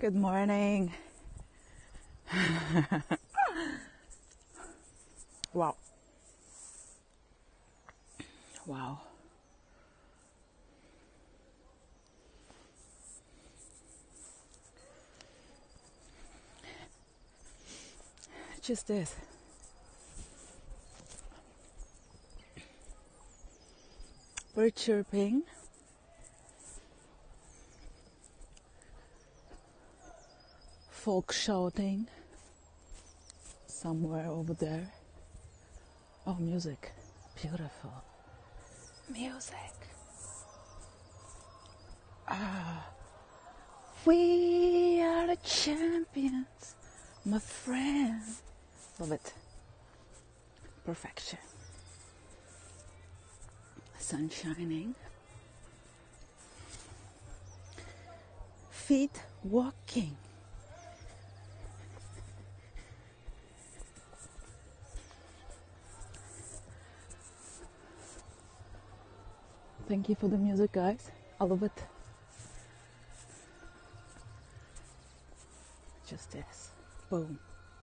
Good morning. wow. Wow. Just this. Bird chirping. Folk shouting somewhere over there. Oh, music. Beautiful. Music. Ah. We are the champions, my friend. Love it. Perfection. Sun shining. Feet walking. Thank you for the music, guys. I love it. Just this. Boom.